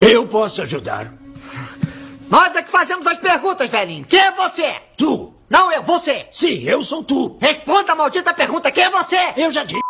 Eu posso ajudar. Nós é que fazemos as perguntas, velhinho. Quem é você? Tu. Não, eu, você. Sim, eu sou tu. Responda a maldita pergunta. Quem é você? Eu já disse.